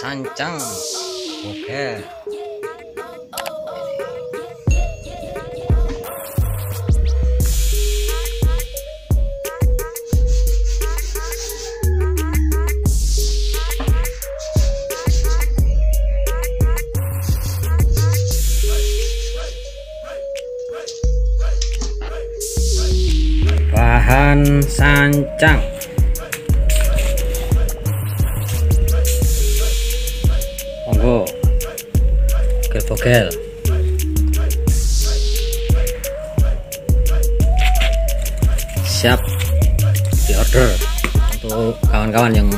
sancang. Oke. Bahan sancang gel-gel siap. Di order. Untuk kawan-kawan yang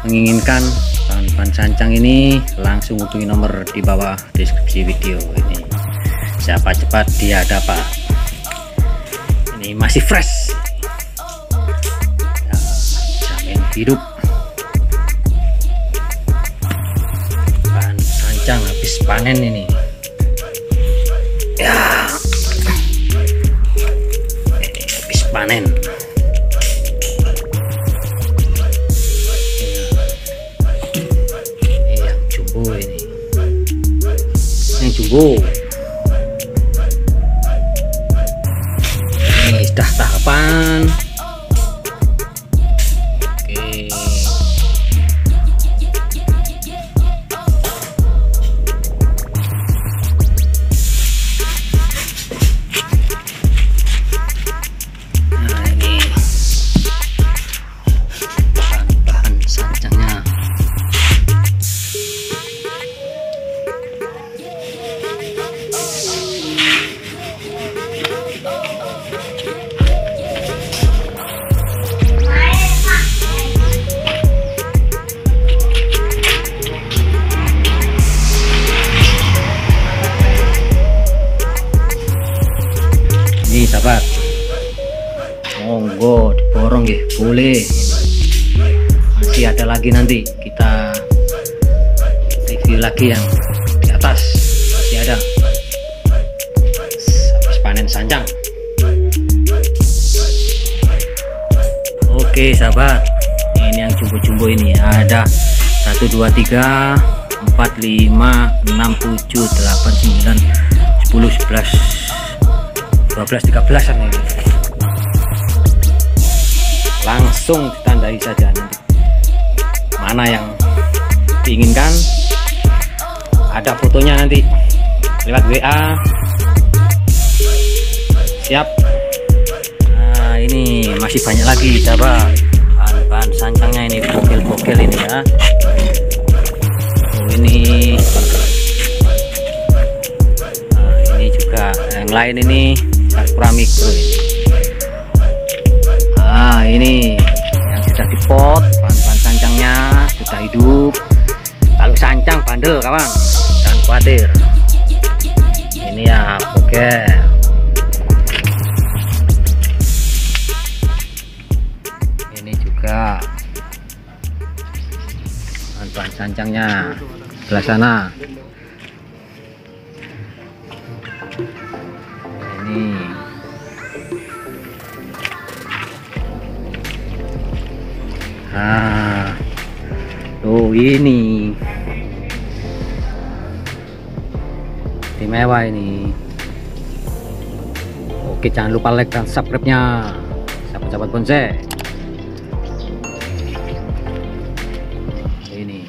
menginginkan bahan-bahan sancang ini langsung hubungi nomor di bawah deskripsi video ini. Siapa cepat dia dapat ini masih fresh. Ya, jamin hidup habis panen ini. Ya. Ini habis panen. Ini yang jumbo ini. Yang jumbo. Ini sudah tahapan sahabat monggo diborong ya boleh. Masih ada lagi nanti kita review lagi yang di atas. Masih ada. Habis panen sanjang. Oke sahabat ini yang jumbo-jumbo ini ada 1 2 3 4 5 6 7 8 9 10 11 12 13an ini. Langsung ditandai saja nanti. Mana yang diinginkan? Ada fotonya nanti. Lewat WA siap. Nah ini masih banyak lagi coba. Bahan-bahan sancangnya ini bokil-bokil ini ya. Oh, ini. Nah, ini juga yang lain ini sakura mikro ini. ah ini yang sudah dipot bahan-bahan sancangnya sudah hidup. Kalau sancang bandel kawan. Jangan khawatir. Ini ya oke. Ini juga bahan-bahan sancangnya sebelah sana. Ini ah. Tuh ini. Istimewa ini. Oke jangan lupa like dan subscribe nya sahabat-sahabat bonsai ini.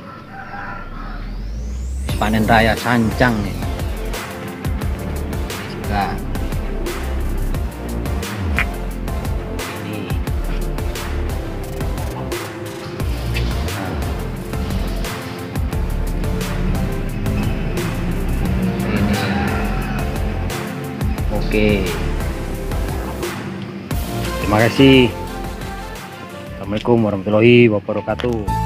Panen raya sancang nih ini oke. Terima kasih. Assalamualaikum warahmatullahi wabarakatuh